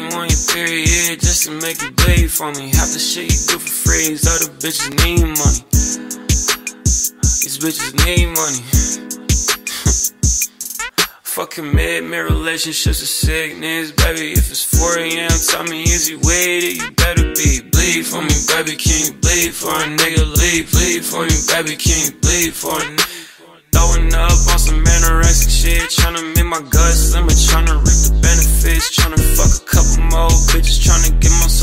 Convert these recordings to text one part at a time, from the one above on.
ice to make it bleed for me. Half the shit you do for free, these other bitches need money. These bitches need money. Fucking mid-mid relationships are sickness, baby. If it's 4 a.m., tell me is you waiting? You better be bleed for me, baby. Can you bleed for a nigga? Leave, bleed for me, baby. Can you bleed for a nigga? Throwing up on some anorexic shit, tryna make my guts slimmer, tryna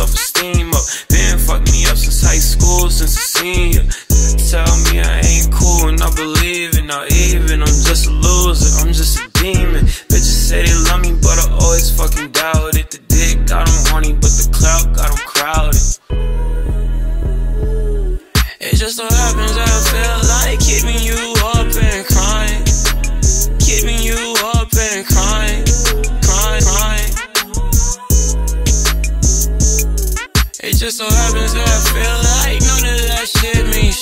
get my self esteem up. Been fuck me up since high school, since a senior. Tell me I ain't cool and I believe it, not even. I'm just a loser, I'm just a demon. Bitches say they love me, but I always fucking doubt it. The dick got them horny, but the clout got them crowded. It just so happens I feel just so happens that I feel like none of that shit means.